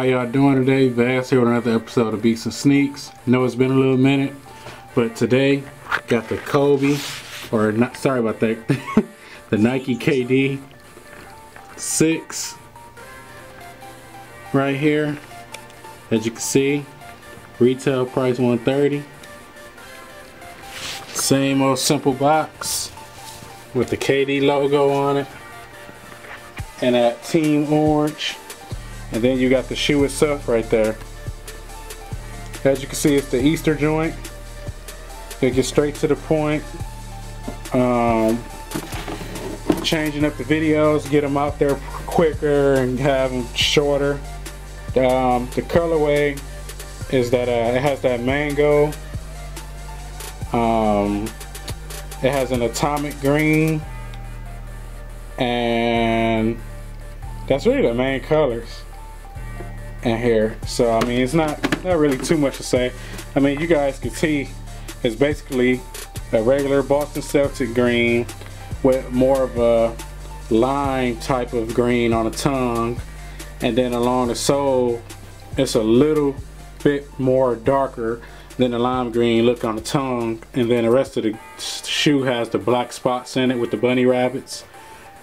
how y'all doing today? Vez here with another episode of Beatz and Sneakz. know it's been a little minute, but today got the Kobe, or not, sorry about that, the Nike KD 6 right here. As you can see, retail price 130. Same old simple box with the KD logo on it and that team orange and then you got the shoe itself right there. As you can see it's the Easter joint. They get straight to the point. Um, changing up the videos get them out there quicker and have them shorter. Um, the colorway is that uh, it has that mango. Um, it has an atomic green. And that's really the main colors in here. So I mean it's not not really too much to say. I mean you guys can see it's basically a regular Boston Celtic green with more of a lime type of green on the tongue. And then along the sole it's a little bit more darker than the lime green look on the tongue. And then the rest of the shoe has the black spots in it with the bunny rabbits.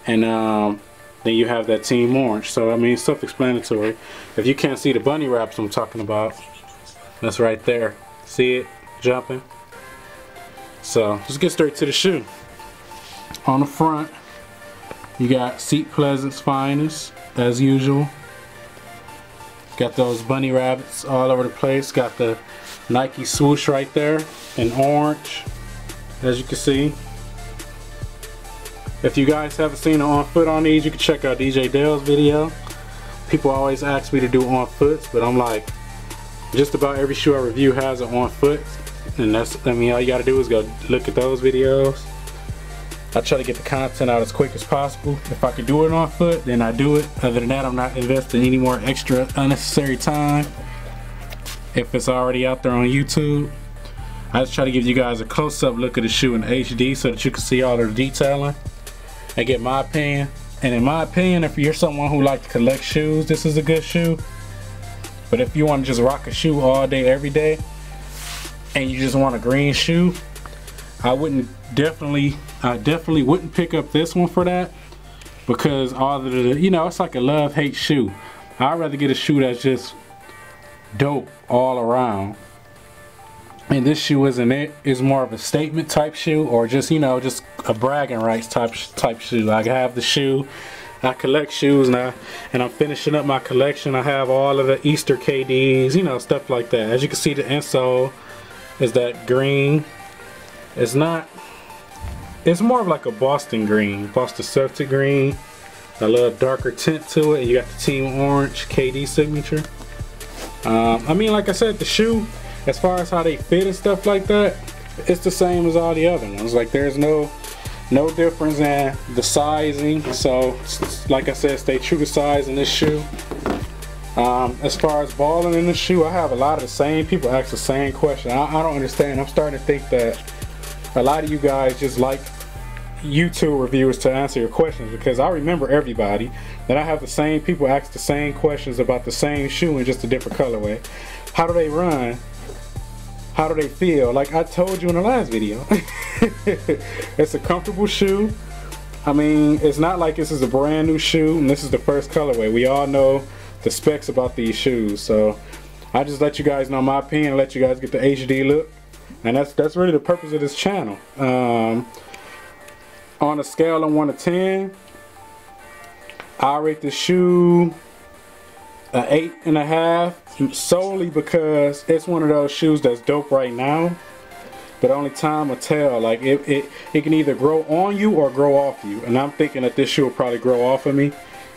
And um, then you have that team orange. So I mean self-explanatory. If you can't see the bunny wraps I'm talking about that's right there. See it jumping? So let's get straight to the shoe. On the front you got Seat Pleasant's finest as usual. Got those bunny rabbits all over the place. Got the Nike swoosh right there in orange as you can see if you guys haven't seen on foot on these, you can check out DJ Delz's video. People always ask me to do on foots, but I'm like, just about every shoe I review has an on foot. And that's, I mean, all you gotta do is go look at those videos. I try to get the content out as quick as possible. If I could do it on foot, then I do it. Other than that, I'm not investing any more extra unnecessary time. If it's already out there on YouTube, I just try to give you guys a close-up look at the shoe in HD so that you can see all the detailing and get my opinion. And in my opinion, if you're someone who likes to collect shoes, this is a good shoe. But if you want to just rock a shoe all day, every day, and you just want a green shoe, I wouldn't definitely, I definitely wouldn't pick up this one for that because all the, you know, it's like a love-hate shoe. I'd rather get a shoe that's just dope all around and this shoe isn't it. it is more of a statement type shoe or just you know just a bragging rights type type shoe. I have the shoe I collect shoes now and I'm finishing up my collection. I have all of the Easter KDs you know stuff like that. As you can see the insole is that green. It's not it's more of like a Boston green Boston Celtic green. A little darker tint to it. You got the team orange KD signature. Um, I mean like I said the shoe as far as how they fit and stuff like that, it's the same as all the other ones. Like there's no no difference in the sizing. So like I said, stay true to size in this shoe. Um, as far as balling in the shoe, I have a lot of the same people ask the same question. I, I don't understand. I'm starting to think that a lot of you guys just like YouTube reviewers to answer your questions because I remember everybody that I have the same people ask the same questions about the same shoe in just a different colorway. How do they run? How do they feel? Like I told you in the last video, it's a comfortable shoe. I mean, it's not like this is a brand new shoe and this is the first colorway. We all know the specs about these shoes. So I just let you guys know my opinion, let you guys get the HD look. And that's that's really the purpose of this channel. Um, on a scale of 1 to 10, I rate the shoe an eight and a half solely because it's one of those shoes that's dope right now but only time will tell. Like it, it it can either grow on you or grow off you. And I'm thinking that this shoe will probably grow off of me.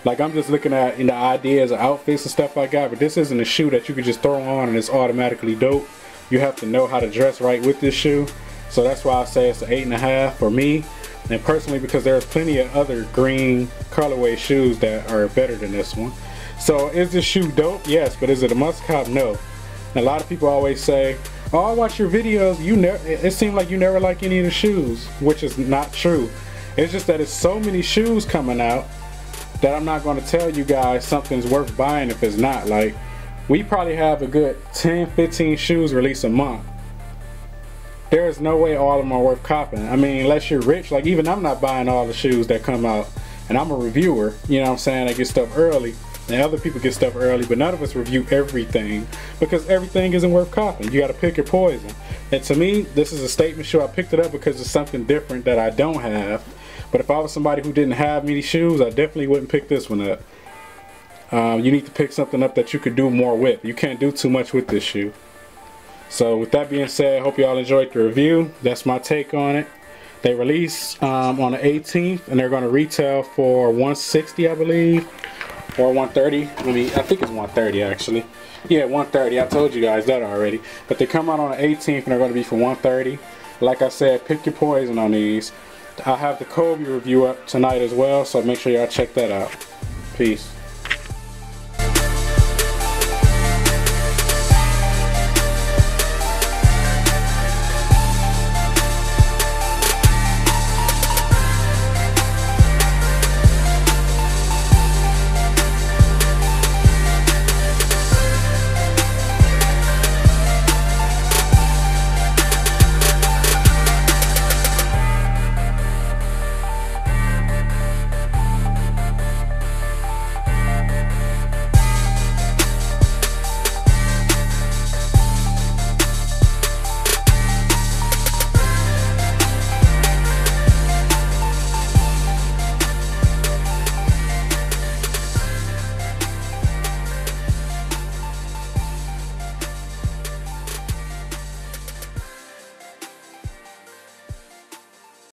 Like I'm just looking at in the ideas of outfits and stuff like that but this isn't a shoe that you can just throw on and it's automatically dope. You have to know how to dress right with this shoe. So that's why I say it's an eight and a half for me. And personally because there's plenty of other green colorway shoes that are better than this one so is this shoe dope? Yes, but is it a must cop? No. A lot of people always say, oh, I watch your videos, you never, it seems like you never like any of the shoes, which is not true. It's just that it's so many shoes coming out that I'm not going to tell you guys something's worth buying if it's not. Like, we probably have a good 10, 15 shoes released a month. There is no way all of them are worth copping. I mean, unless you're rich, like even I'm not buying all the shoes that come out. And I'm a reviewer, you know what I'm saying? I get stuff early. And other people get stuff early, but none of us review everything because everything isn't worth copying. You got to pick your poison. And to me, this is a statement shoe. I picked it up because it's something different that I don't have. But if I was somebody who didn't have many shoes, I definitely wouldn't pick this one up. Um, you need to pick something up that you could do more with. You can't do too much with this shoe. So with that being said, I hope y'all enjoyed the review. That's my take on it. They release um, on the 18th and they're going to retail for 160 I believe or 130 I mean I think it's 130 actually. Yeah 130 I told you guys that already. But they come out on the 18th and they're going to be for 130 like I said pick your poison on these. I have the Kobe review up tonight as well so make sure y'all check that out. Peace